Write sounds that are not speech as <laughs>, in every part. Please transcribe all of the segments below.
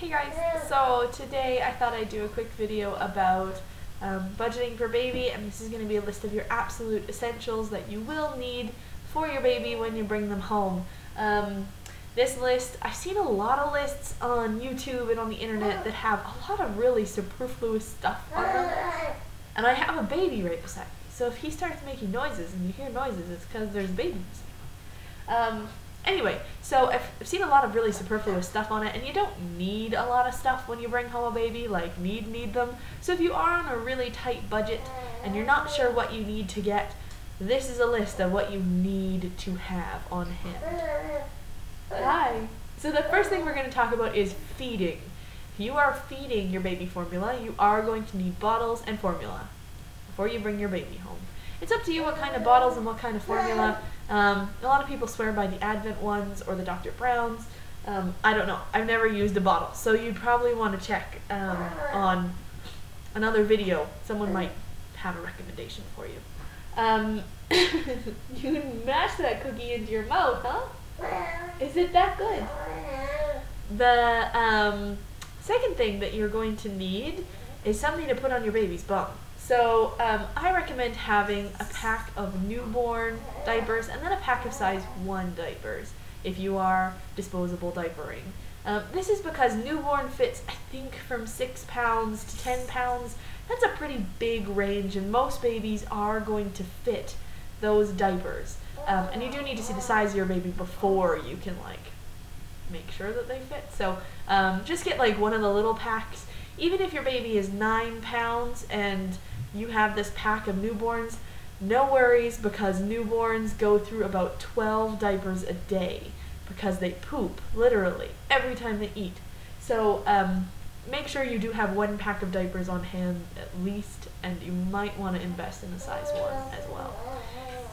Hey guys, so today I thought I'd do a quick video about um, budgeting for baby and this is going to be a list of your absolute essentials that you will need for your baby when you bring them home. Um, this list, I've seen a lot of lists on YouTube and on the internet that have a lot of really superfluous stuff on them and I have a baby right beside me so if he starts making noises and you hear noises it's because there's babies. Um, Anyway, so I've, I've seen a lot of really superfluous stuff on it, and you don't need a lot of stuff when you bring home a baby, like need need them. So if you are on a really tight budget and you're not sure what you need to get, this is a list of what you need to have on hand. Hi. So the first thing we're going to talk about is feeding. If you are feeding your baby formula, you are going to need bottles and formula before you bring your baby home. It's up to you what kind of bottles and what kind of formula. Um, a lot of people swear by the Avent ones or the Dr. Brown's. Um, I don't know. I've never used a bottle, so you'd probably want to check um, on another video. Someone might have a recommendation for you. Um, <laughs> you mash that cookie into your mouth, huh? Is it that good? The um, second thing that you're going to need is something to put on your baby's bum. So um, I recommend having a pack of newborn diapers and then a pack of size 1 diapers if you are disposable diapering. Um, this is because newborn fits, I think, from 6 pounds to 10 pounds. That's a pretty big range, and most babies are going to fit those diapers. Um, and you do need to see the size of your baby before you can, like, make sure that they fit. So um, just get, like, one of the little packs. Even if your baby is 9 pounds and you have this pack of newborns, no worries because newborns go through about 12 diapers a day because they poop, literally, every time they eat. So um, make sure you do have one pack of diapers on hand at least, and you might want to invest in a size 1 as well.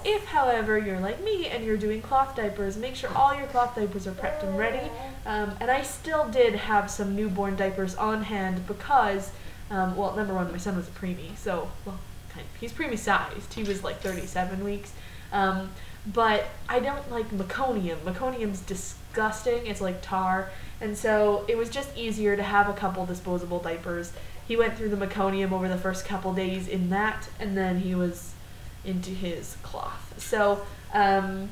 If, however, you're like me and you're doing cloth diapers, make sure all your cloth diapers are prepped and ready. Um, and I still did have some newborn diapers on hand because um, well, number one, my son was a preemie, so well, kind of, he's preemie sized. He was like 37 weeks. Um, but I don't like meconium. Meconium's disgusting. It's like tar, and so it was just easier to have a couple disposable diapers. He went through the meconium over the first couple days in that, and then he was into his cloth. So, um,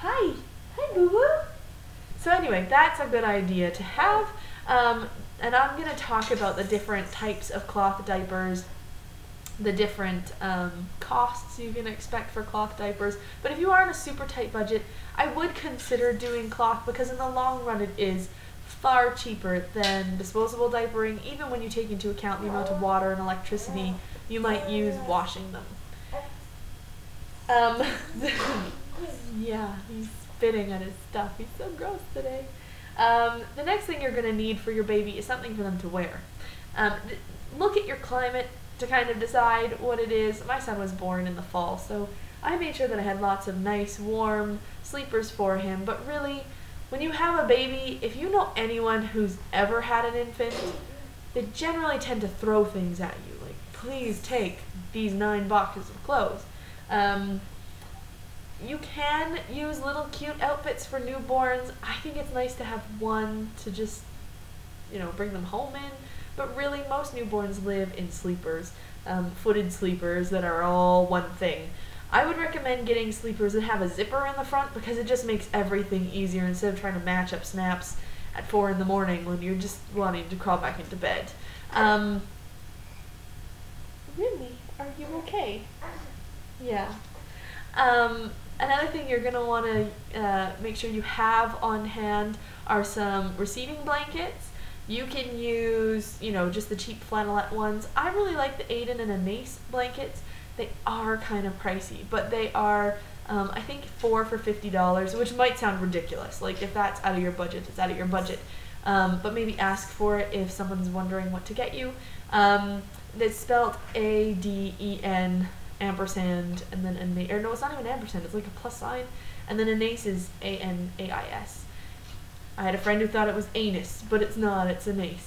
hi, hi, boo boo. So anyway, that's a good idea to have. Um, and I'm going to talk about the different types of cloth diapers, the different um, costs you can expect for cloth diapers. But if you are on a super tight budget, I would consider doing cloth because in the long run it is far cheaper than disposable diapering, even when you take into account the amount of water and electricity you might use washing them. Um, <laughs> yeah, he's spitting at his stuff. He's so gross today. Um, the next thing you're going to need for your baby is something for them to wear. Um, look at your climate to kind of decide what it is. My son was born in the fall, so I made sure that I had lots of nice, warm sleepers for him. But really, when you have a baby, if you know anyone who's ever had an infant, they generally tend to throw things at you. Like, please take these nine boxes of clothes. Um, you can use little cute outfits for newborns. I think it's nice to have one to just, you know, bring them home in. But really, most newborns live in sleepers, um, footed sleepers that are all one thing. I would recommend getting sleepers that have a zipper in the front because it just makes everything easier instead of trying to match up snaps at 4 in the morning when you're just wanting to crawl back into bed. Um, really? Are you okay? Yeah. Um, Another thing you're going to want to uh, make sure you have on hand are some receiving blankets. You can use, you know, just the cheap flannelette ones. I really like the Aden and Anais blankets. They are kind of pricey, but they are, um, I think, four for $50, which might sound ridiculous. Like, if that's out of your budget, it's out of your budget. Um, but maybe ask for it if someone's wondering what to get you. Um, it's spelled A D E N ampersand and then a or no, it's not even ampersand. It's like a plus sign, and then Anais is A N A I S. I had a friend who thought it was anus, but it's not. It's Anais.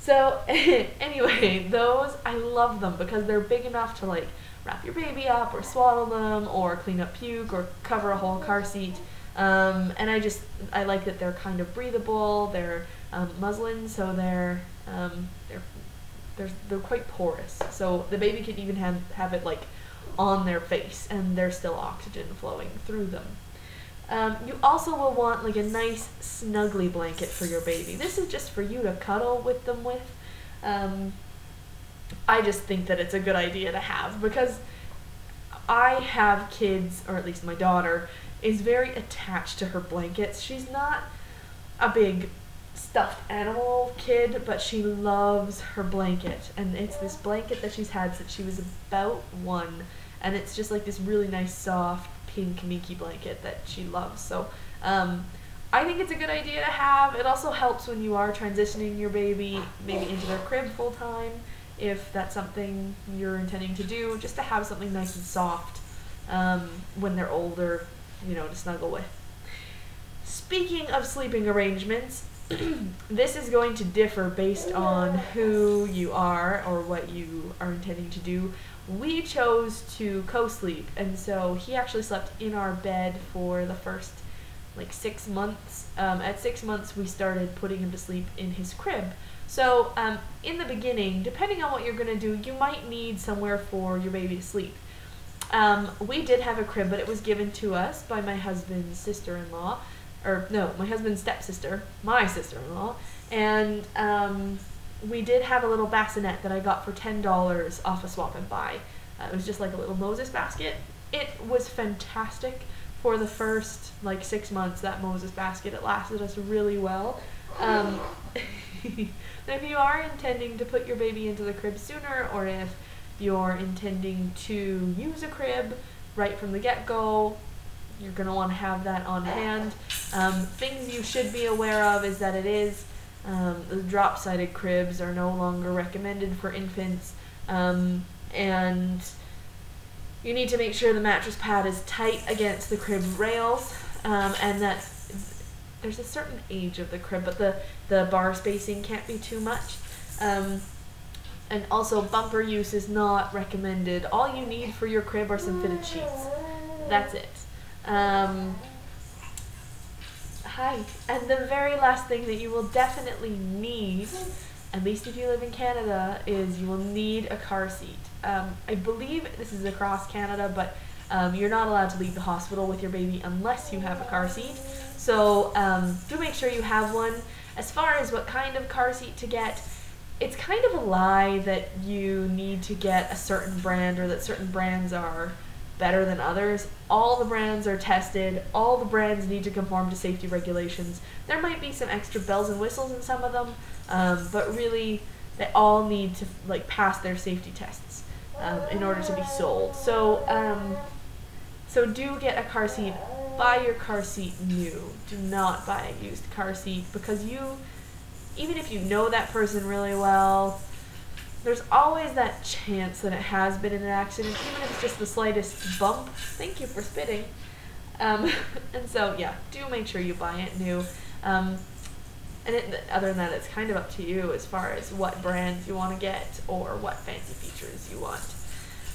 So <laughs> anyway, those I love them because they're big enough to like wrap your baby up or swaddle them or clean up puke or cover a whole car seat. Um, and I just I like that they're kind of breathable. They're um, muslin, so they're um, they're they're they're quite porous. So the baby can even have have it like on their face, and there's still oxygen flowing through them. Um, you also will want like a nice snuggly blanket for your baby. This is just for you to cuddle with them with. Um, I just think that it's a good idea to have because I have kids, or at least my daughter, is very attached to her blankets. She's not a big stuffed animal kid, but she loves her blanket. And it's this blanket that she's had since she was about one. And it's just like this really nice, soft, pink Minky blanket that she loves. So um, I think it's a good idea to have. It also helps when you are transitioning your baby maybe into their crib full time, if that's something you're intending to do, just to have something nice and soft um, when they're older, you know, to snuggle with. Speaking of sleeping arrangements, <clears throat> this is going to differ based on who you are or what you are intending to do. We chose to co-sleep, and so he actually slept in our bed for the first like six months. Um, at six months, we started putting him to sleep in his crib. So um, in the beginning, depending on what you're going to do, you might need somewhere for your baby to sleep. Um, we did have a crib, but it was given to us by my husband's sister-in-law or no, my husband's stepsister, my sister-in-law, and um, we did have a little bassinet that I got for ten dollars off a swap and buy. Uh, it was just like a little Moses basket. It was fantastic for the first like six months. That Moses basket it lasted us really well. Um, <laughs> if you are intending to put your baby into the crib sooner, or if you're intending to use a crib right from the get-go, you're going to want to have that on hand. Um, things you should be aware of is that it is um, the drop-sided cribs are no longer recommended for infants, um, and you need to make sure the mattress pad is tight against the crib rails, um, and that there's a certain age of the crib, but the the bar spacing can't be too much. Um, and also, bumper use is not recommended. All you need for your crib are some fitted sheets. That's it. Um, hi. And the very last thing that you will definitely need, at least if you live in Canada, is you will need a car seat. Um, I believe this is across Canada, but um, you're not allowed to leave the hospital with your baby unless you have a car seat. So um, do make sure you have one. As far as what kind of car seat to get, it's kind of a lie that you need to get a certain brand or that certain brands are better than others. All the brands are tested. All the brands need to conform to safety regulations. There might be some extra bells and whistles in some of them, um, but really they all need to like pass their safety tests um, in order to be sold. So, um, so do get a car seat. Buy your car seat new. Do not buy a used car seat because you, even if you know that person really well, there's always that chance that it has been in an accident, even if it's just the slightest bump. Thank you for spitting. Um, <laughs> and so, yeah, do make sure you buy it new. Um, and it, other than that, it's kind of up to you as far as what brands you want to get or what fancy features you want.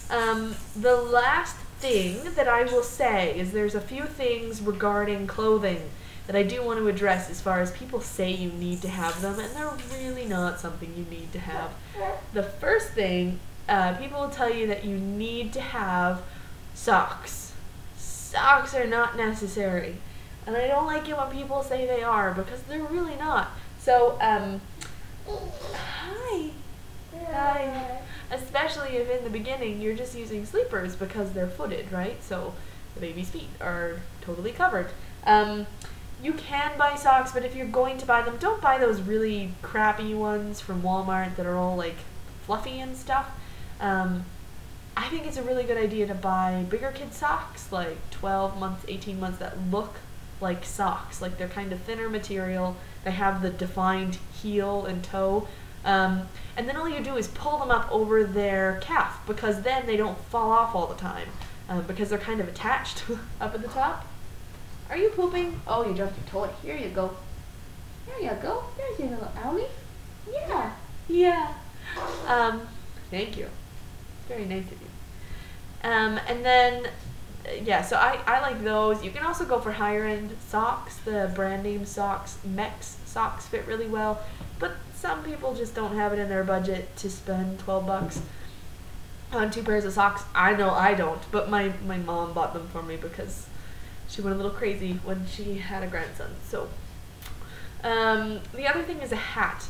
Um, the last thing that I will say is there's a few things regarding clothing that I do want to address as far as people say you need to have them, and they're really not something you need to have. The first thing, uh, people will tell you that you need to have socks. Socks are not necessary. And I don't like it when people say they are because they're really not. So, um, hi. Hi. Especially if in the beginning you're just using sleepers because they're footed, right? So the baby's feet are totally covered. Um, you can buy socks, but if you're going to buy them, don't buy those really crappy ones from Walmart that are all like fluffy and stuff. Um, I think it's a really good idea to buy bigger kid socks, like 12 months, 18 months, that look like socks. Like they're kind of thinner material. They have the defined heel and toe. Um, and then all you do is pull them up over their calf because then they don't fall off all the time um, because they're kind of attached <laughs> up at the top. Are you pooping? Oh, you dropped your toy. Here you go. There you go. There's your little Ellie. Yeah. Yeah. Um, thank you. Very nice of you. Um, and then yeah, so I, I like those. You can also go for higher end socks. The brand name socks, Mex socks fit really well. But some people just don't have it in their budget to spend 12 bucks on two pairs of socks. I know I don't, but my, my mom bought them for me because she went a little crazy when she had a grandson. So, um, the other thing is a hat.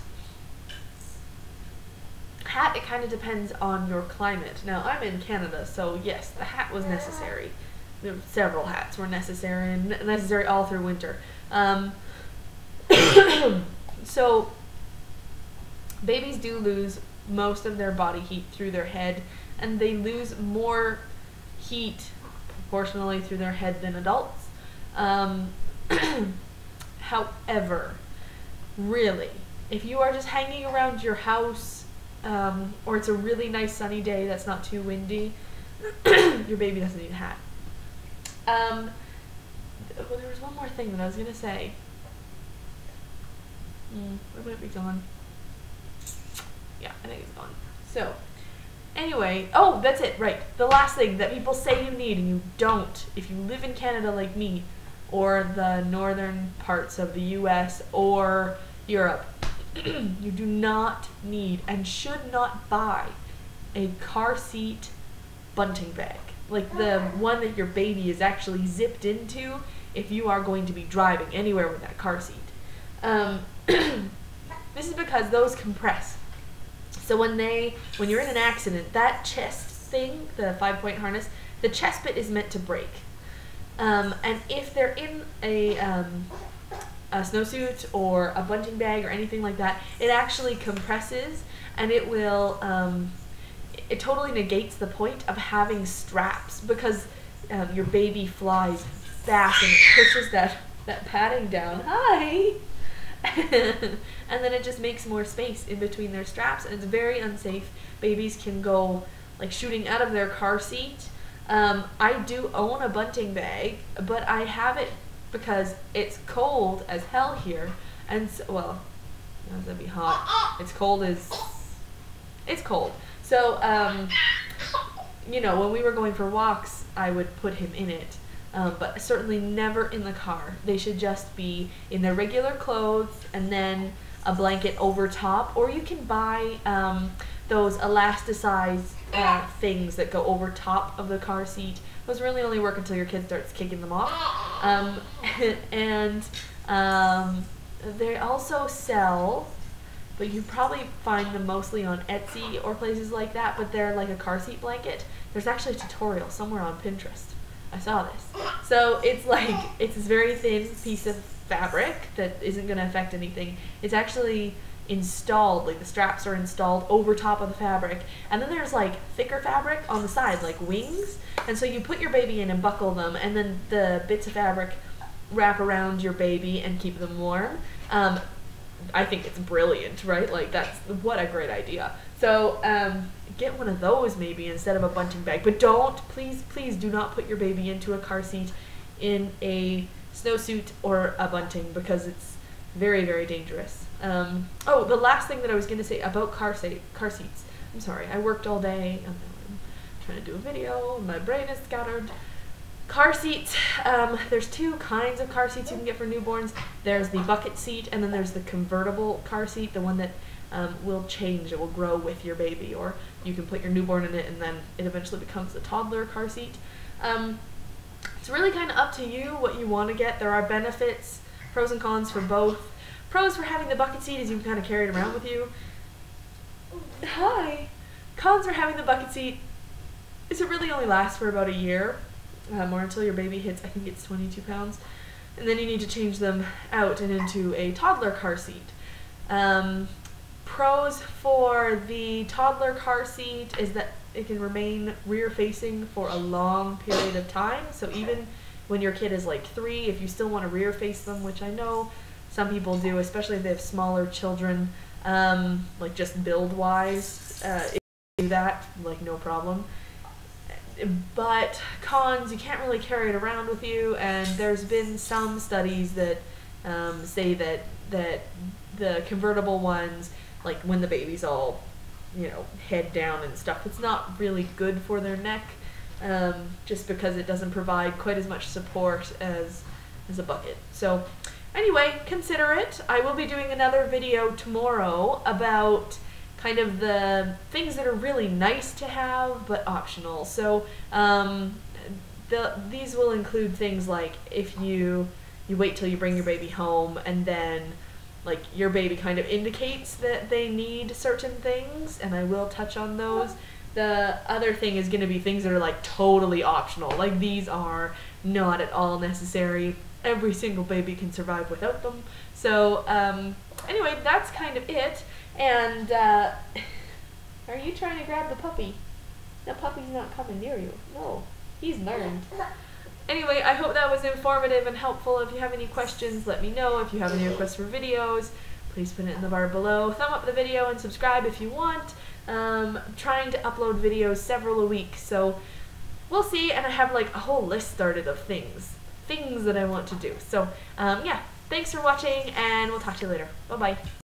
Hat, it kind of depends on your climate. Now, I'm in Canada, so yes, the hat was necessary. Several hats were necessary and necessary all through winter. Um, <coughs> so, babies do lose most of their body heat through their head, and they lose more heat proportionally through their head than adults. Um, <clears throat> however, really, if you are just hanging around your house um, or it's a really nice sunny day that's not too windy, <clears throat> your baby doesn't need a hat. Um, there was one more thing that I was going to say. Mm, where might be gone? Yeah, I think it's gone. So, anyway, oh, that's it, right. The last thing that people say you need and you don't, if you live in Canada like me, or the northern parts of the US or Europe, <clears throat> you do not need and should not buy a car seat bunting bag. Like the one that your baby is actually zipped into if you are going to be driving anywhere with that car seat. Um, <clears throat> this is because those compress. So when they, when you're in an accident, that chest thing, the five point harness, the chest bit is meant to break. Um, and if they're in a, um, a snowsuit or a bunting bag or anything like that, it actually compresses and it will, um, it totally negates the point of having straps because um, your baby flies fast and it pushes that, that padding down. Hi! <laughs> and then it just makes more space in between their straps and it's very unsafe. Babies can go like shooting out of their car seat. Um, I do own a bunting bag, but I have it because it's cold as hell here. And so, well, it's gonna be hot. It's cold as it's cold. So, um, you know, when we were going for walks, I would put him in it um, but certainly never in the car. They should just be in their regular clothes and then a blanket over top, or you can buy um, those elasticized uh, things that go over top of the car seat. Those really only work until your kid starts kicking them off. Um, <laughs> and um, they also sell, but you probably find them mostly on Etsy or places like that, but they're like a car seat blanket. There's actually a tutorial somewhere on Pinterest I saw this. So it's like it's this very thin piece of fabric that isn't going to affect anything. It's actually installed, like the straps are installed over top of the fabric, and then there's like thicker fabric on the side, like wings. And so you put your baby in and buckle them, and then the bits of fabric wrap around your baby and keep them warm. Um, I think it's brilliant, right? Like that's what a great idea. So um, get one of those maybe instead of a bunting bag. But don't, please, please do not put your baby into a car seat in a snowsuit or a bunting because it's very, very dangerous. Um, oh, the last thing that I was going to say about car, sa- car seats. I'm sorry, I worked all day. I'm trying to do a video. My brain is scattered. Car seats. Um, there's two kinds of car seats you can get for newborns. There's the bucket seat, and then there's the convertible car seat, the one that um, will change. It will grow with your baby, or you can put your newborn in it, and then it eventually becomes a toddler car seat. Um, it's really kind of up to you what you want to get. There are benefits, pros and cons for both. Pros for having the bucket seat is you can kind of carry it around with you. Hi. Cons for having the bucket seat is it really only lasts for about a year, um, or until your baby hits, I think it's 22 pounds, and then you need to change them out and into a toddler car seat. Um, pros for the toddler car seat is that it can remain rear facing for a long period of time. So even when your kid is like three, if you still want to rear face them, which I know some people do, especially if they have smaller children, um, like just build wise, uh, do that, like no problem. But cons, you can't really carry it around with you, and there's been some studies that um, say that that the convertible ones like when the baby's all, you know, head down and stuff. It's not really good for their neck. um, just because it doesn't provide quite as much support as as a bucket. So anyway, consider it. I will be doing another video tomorrow about kind of the things that are really nice to have but optional. So um, the, these will include things like if you you wait till you bring your baby home and then like your baby kind of indicates that they need certain things and I will touch on those. The other thing is going to be things that are like totally optional. Like these are not at all necessary. Every single baby can survive without them. So um, anyway, that's kind of it. And uh, <laughs> are you trying to grab the puppy? The puppy's not coming near you. No, he's learned. <laughs> Anyway, I hope that was informative and helpful. If you have any questions, let me know. If you have any requests for videos, please put it in the bar below. Thumb up the video and subscribe if you want. Um, I'm trying to upload videos several a week, so we'll see. And I have like a whole list started of things, things that I want to do. So um, yeah, thanks for watching, and we'll talk to you later. Bye bye.